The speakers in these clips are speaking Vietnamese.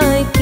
I.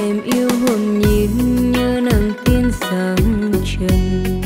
em yêu hồn nhìn như nàng tiên sáng trần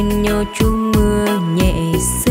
bên nhau chung mưa nhẹ xưa.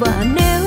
Và nếu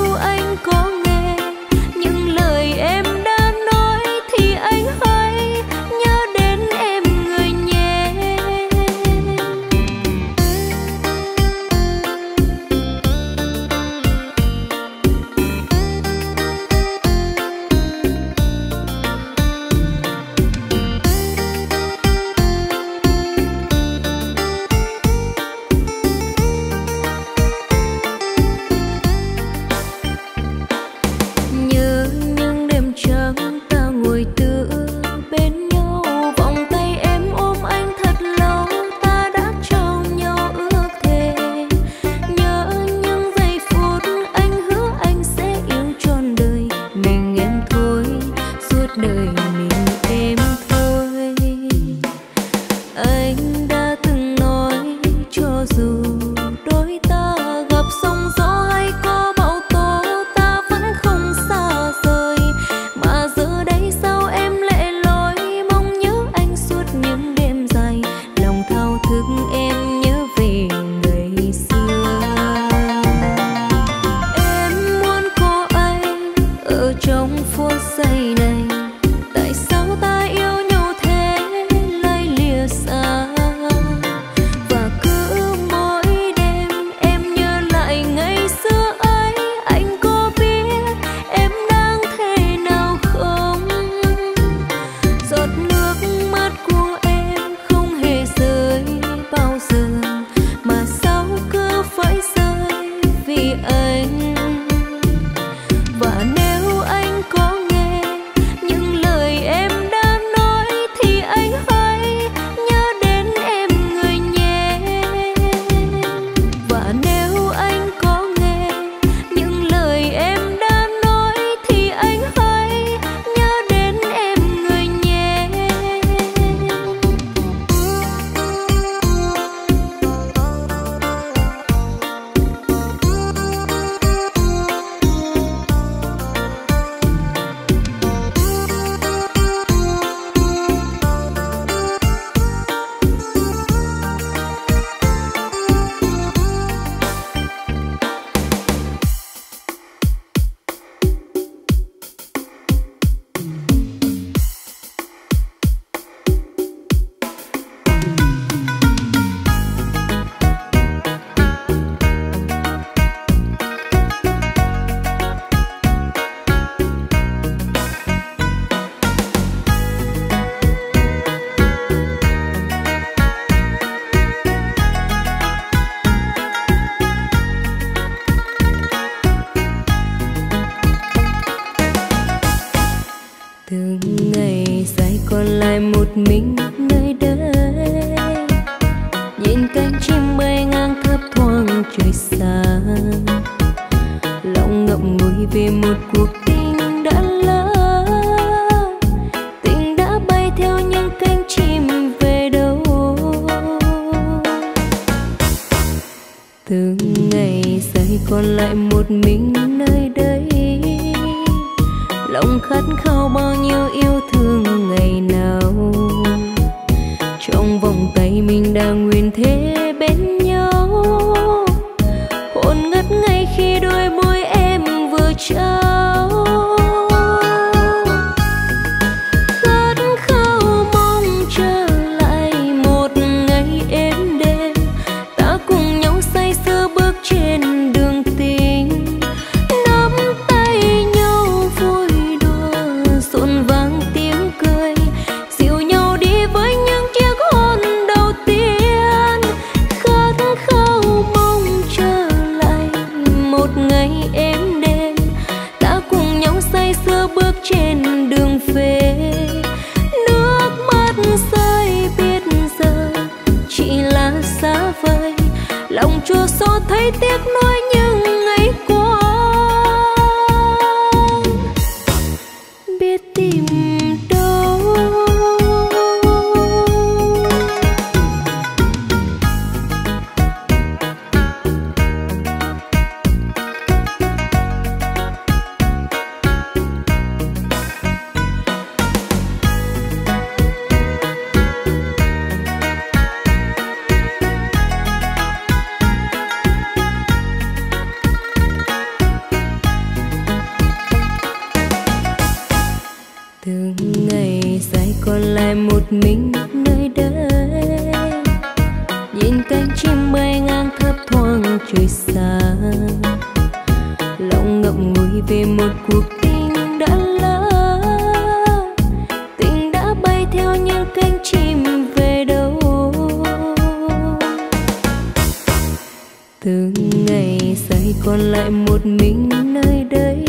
còn lại một mình nơi đây.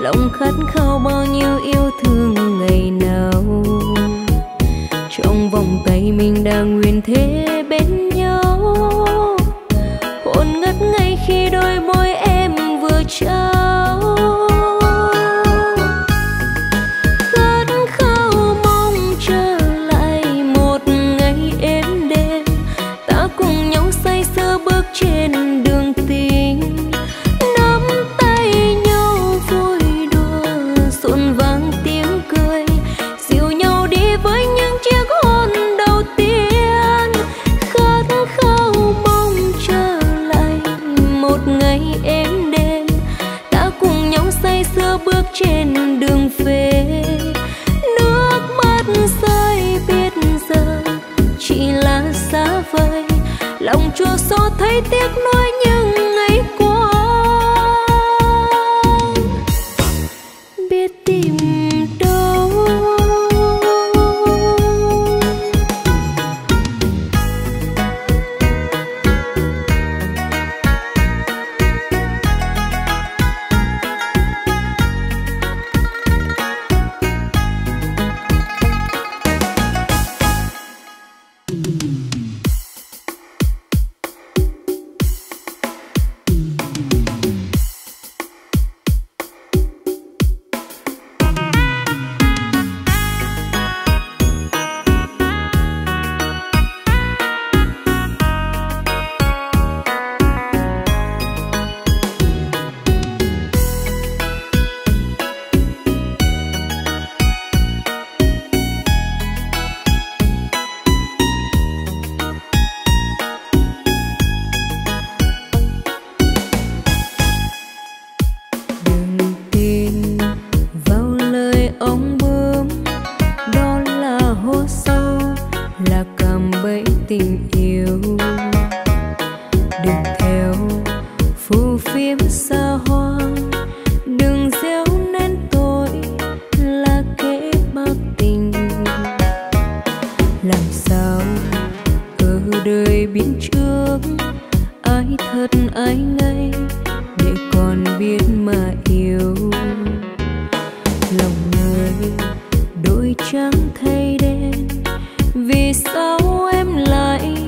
Lòng khát khao bao nhiêu yêu thương ngày nào. Trong vòng tay mình đang nguyên thế bên nhau. Hồn ngất ngay khi đôi môi em vừa trao. සහිතෙක්ම đôi trắng thay đen vì sao em lại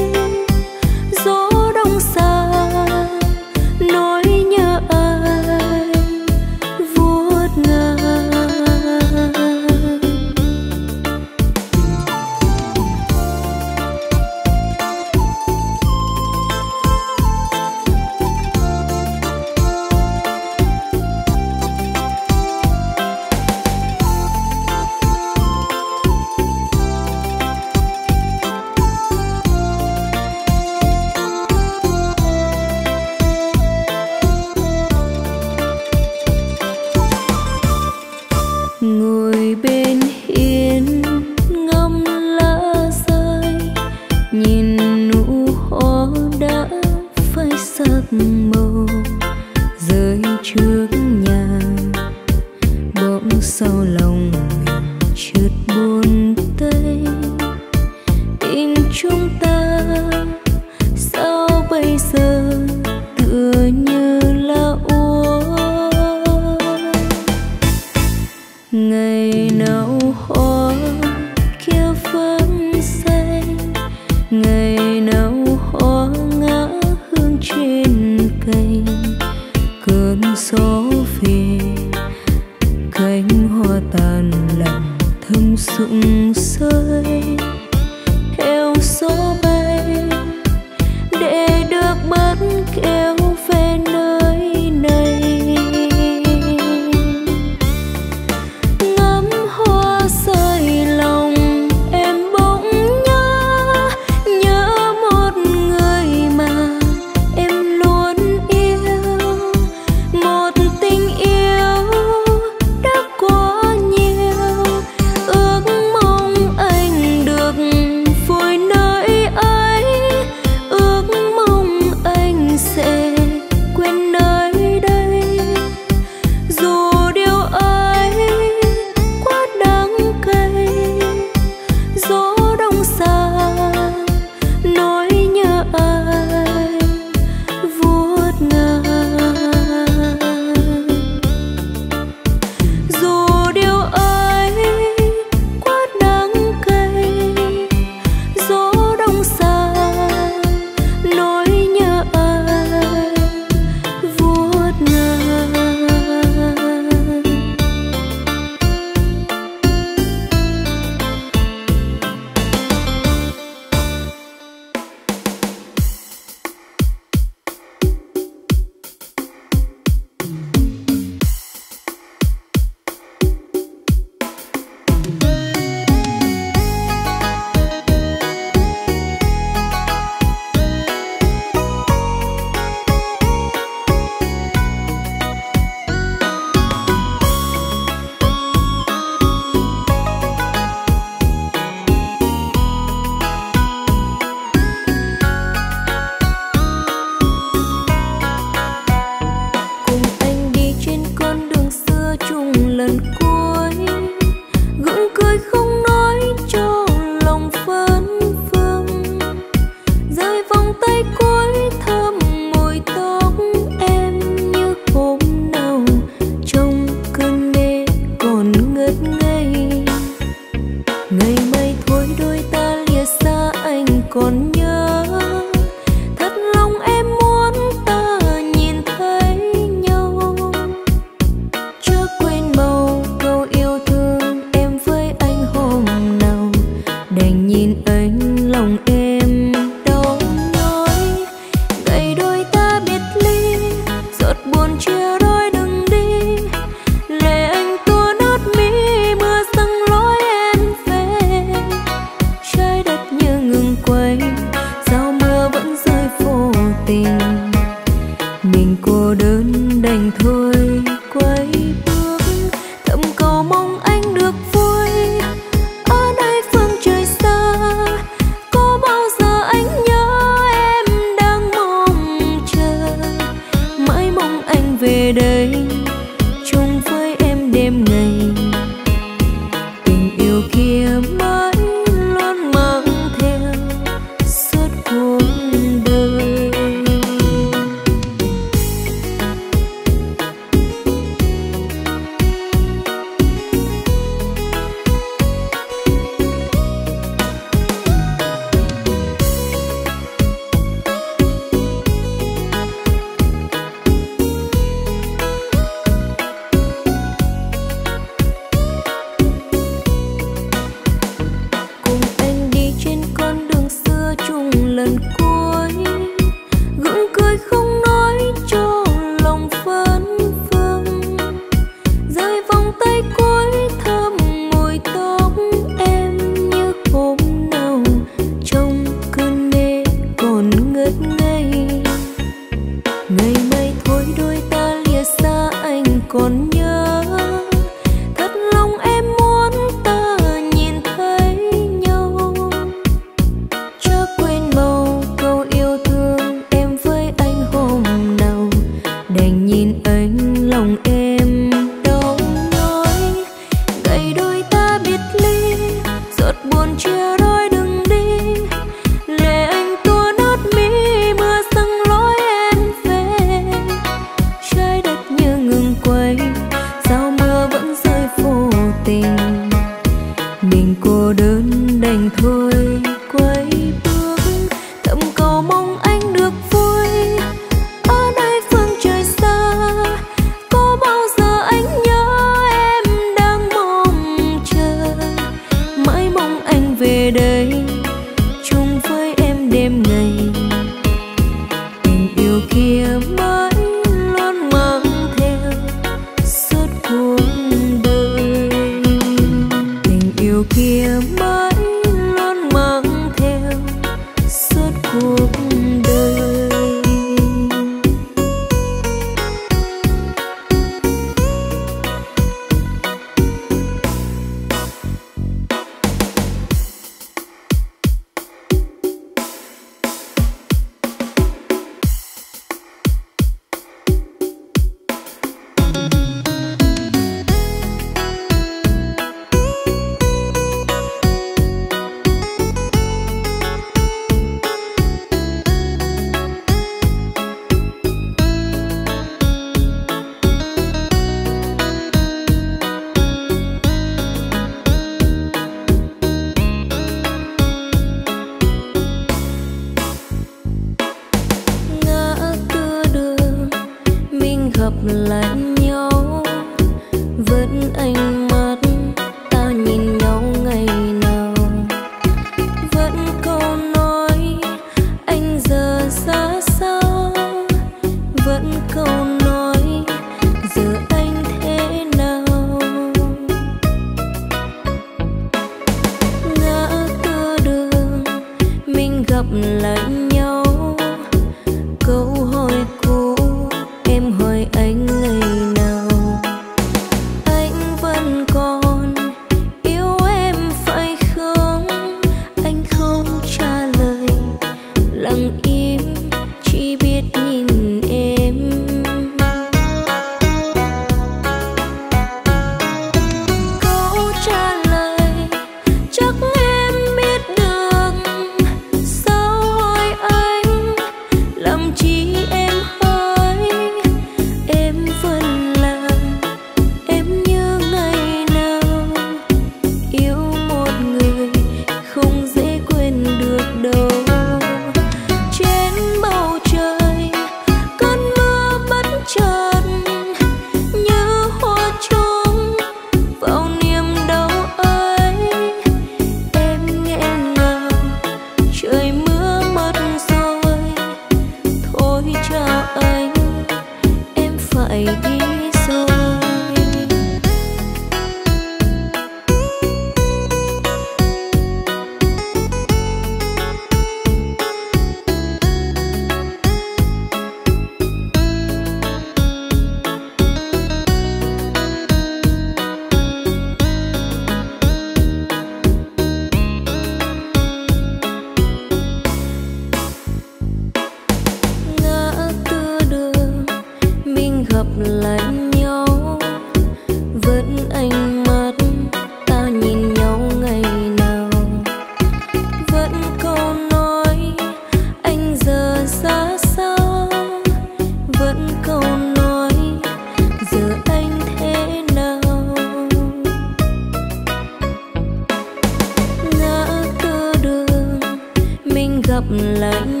lẫn